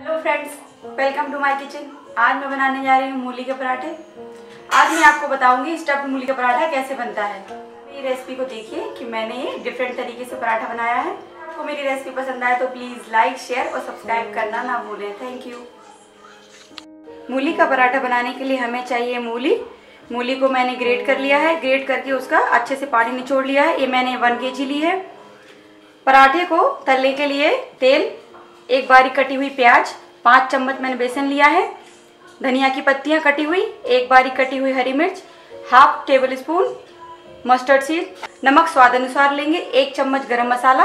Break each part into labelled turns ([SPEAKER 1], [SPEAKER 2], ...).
[SPEAKER 1] Hello friends welcome to my kitchen आज मैं बनाने जा रही हूँ मूली के पराठे। आज मैं आपको बताऊँगी स्टफ्ड मूली का पराठा कैसे बनता है। मेरी रेसिपी को देखिए कि मैंने ये डिफरेंट तरीके से पराठा बनाया है। आपको मेरी रेसिपी पसंद आए तो प्लीज़ लाइक शेयर और सब्सक्राइब करना ना भूलें। थैंक यू मूली का पराठा बनाने के लिए हमें चाहिए मूली। मूली को मैंने ग्रेट कर लिया है। ग्रेट करके उसका अच्छे से पानी निचोड़ लिया है। ये मैंने वन के ली है। पराठे को तलने के लिए तेल एक बारीक कटी हुई प्याज, पाँच चम्मच मैंने बेसन लिया है, धनिया की पत्तियाँ कटी हुई, एक बारीक कटी हुई हरी मिर्च, half tablespoon mustard seed, नमक स्वाद अनुसार लेंगे, एक चम्मच गरम मसाला,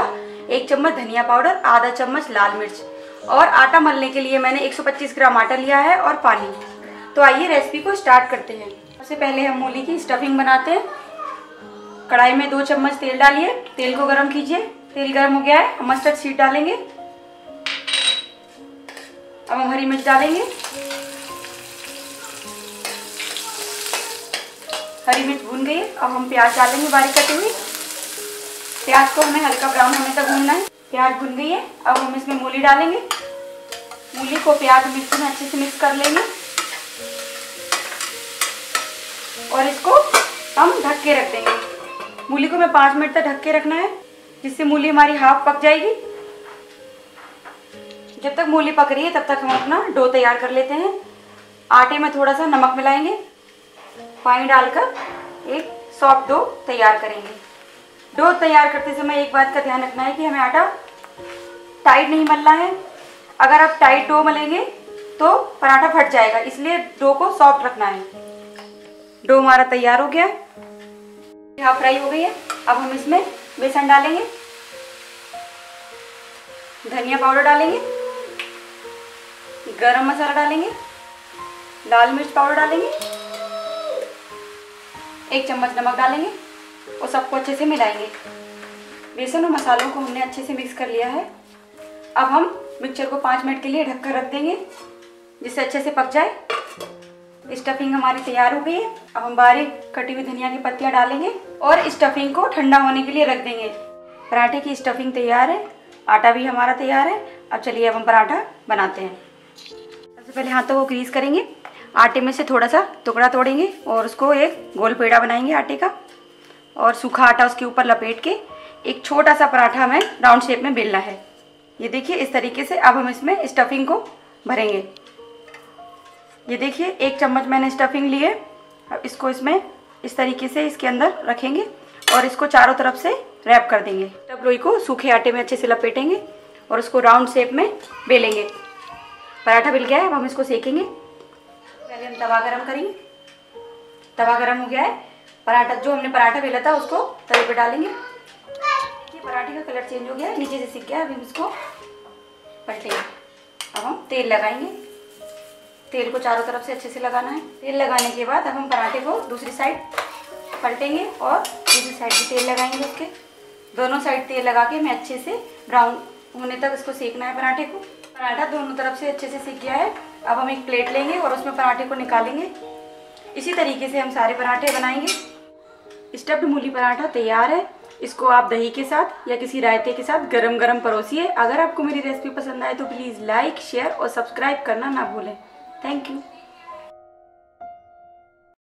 [SPEAKER 1] एक चम्मच धनिया पाउडर, आधा चम्मच लाल मिर्च। और आटा मलने के लिए मैंने 125 ग्राम आटा लिया है और पानी। तो आइए रेसिपी को स्टार्ट करते हैं। सबसे पहले हम मूली की स्टफिंग बनाते हैं। कढ़ाई में दो चम्मच तेल डालिए। तेल को गर्म कीजिए। तेल गर्म हो गया है मस्टर्ड सीड डालेंगे। अब हम हरी मिर्च डालेंगे। हरी मिर्च भून गई अब हम प्याज डालेंगे बारीक कटी हुई प्याज को हमें हल्का ब्राउन होने तक भूनना है। प्याज भून गई है। अब हम इसमें मूली डालेंगे। मूली को प्याज मिर्च में अच्छे से मिक्स कर लेंगे। और इसको हम ढक के रख देंगे। मूली को हमें पाँच मिनट तक ढक के रखना है, जिससे मूली हमारी हाफ़ पक जाएगी। जब तक मूली पक रही है, तब तक हम अपना डो तैयार कर लेते हैं। आटे में थोड़ा सा नमक मिलाएँगे। पानी डालकर एक सॉफ्ट डो तैयार करेंगे। डो तैयार करते समय एक बात का ध्यान रखना है कि हमें आटा टाइट नहीं मलना है। अगर आप टाइट डो मलेंगे तो पराठा फट जाएगा। इसलिए डो को सॉफ्ट रखना है। डो हमारा तैयार हो गया। हाफ़ फ्राई हो गई है। अब हम इसमें बेसन डालेंगे। धनिया पाउडर डालेंगे। गरम मसाला डालेंगे, लाल मिर्च पाउडर डालेंगे, एक चम्मच नमक डालेंगे, और सबको अच्छे से मिलाएँगे। बेसन और मसालों को हमने अच्छे से मिक्स कर लिया है। अब हम मिक्सचर को पाँच मिनट के लिए ढककर रख देंगे, जिससे अच्छे से पक जाए। स्टफिंग हमारी तैयार हो गई है। अब हम बारीक कटी हुई धनिया की पत्तियाँ डालेंगे और स्टफिंग को ठंडा होने के लिए रख देंगे। पराठे की स्टफिंग तैयार है, आटा भी हमारा तैयार है। अब चलिए अब हम पराठा बनाते हैं। सबसे पहले हाथों को ग्रीस करेंगे। आटे में से थोड़ा सा टुकड़ा तोड़ेंगे और उसको एक गोल पेड़ा बनाएँगे आटे का। और सूखा आटा उसके ऊपर लपेट के एक छोटा सा पराठा हमें राउंड शेप में बेलना है। ये देखिए, इस तरीके से अब हम इसमें स्टफिंग को भरेंगे। ये देखिए, एक चम्मच मैंने स्टफिंग ली है। अब इसको इसमें इस तरीके से इसके अंदर रखेंगे और इसको चारों तरफ़ से रैप कर देंगे। तब लोई को सूखे आटे में अच्छे से लपेटेंगे और उसको राउंड शेप में बेलेंगे। पराठा मिल गया है, अब हम इसको सेकेंगे। पहले हम तवा गरम करेंगे। तवा गरम हो गया है। पराठा, जो हमने पराठा बेला था, उसको तवे पे डालेंगे। ये पराठे का कलर चेंज हो गया है, नीचे से सीख गया अभी हम इसको पलटेंगे। अब हम तेल लगाएँगे। तेल को चारों तरफ़ से अच्छे से लगाना है। तेल लगाने के बाद अब हम पराठे को दूसरी साइड पलटेंगे और दूसरी साइड भी तेल लगाएँगे उसके। दोनों साइड तेल लगा के मैं अच्छे से ब्राउन होने तक इसको सेकना है पराठे को। पराठा दोनों तरफ़ से अच्छे से सीख गया है। अब हम एक प्लेट लेंगे और उसमें पराठे को निकालेंगे। इसी तरीके से हम सारे पराठे बनाएँगे। स्टफ्ड मूली पराठा तैयार है। इसको आप दही के साथ या किसी रायते के साथ गरम गरम परोसिए। अगर आपको मेरी रेसिपी पसंद आए तो प्लीज़ लाइक, शेयर और सब्सक्राइब करना ना भूलें। Thank you.